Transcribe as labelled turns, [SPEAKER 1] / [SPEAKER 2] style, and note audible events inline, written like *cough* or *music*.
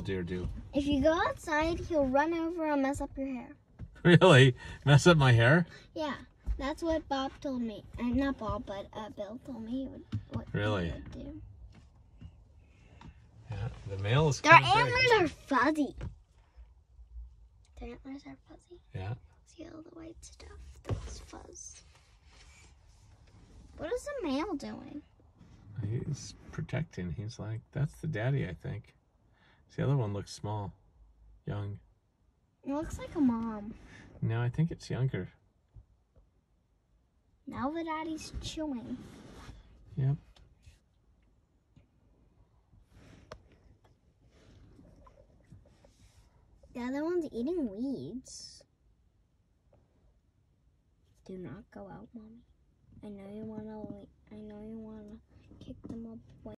[SPEAKER 1] male deer do?
[SPEAKER 2] If you go outside, he'll run over and mess up your hair. *laughs*
[SPEAKER 1] Really? Mess up my hair?
[SPEAKER 2] Yeah, that's what Bob told me. Uh, not Bob, but uh, Bill told me he would, what he
[SPEAKER 1] Really?
[SPEAKER 2] would do.
[SPEAKER 1] Yeah. The male is
[SPEAKER 2] Their antlers
[SPEAKER 1] big.
[SPEAKER 2] are fuzzy. Their antlers are fuzzy.
[SPEAKER 1] Yeah.
[SPEAKER 2] See all the white stuff? That's fuzz. What is the male doing?
[SPEAKER 1] He's protecting. He's like, that's the daddy, I think. The other one looks small, young.
[SPEAKER 2] It looks like a mom.
[SPEAKER 1] No, I think it's younger.
[SPEAKER 2] Now the daddy's chewing.
[SPEAKER 1] Yep.
[SPEAKER 2] The other one's eating weeds. Do not go out, mommy. I know you wanna. I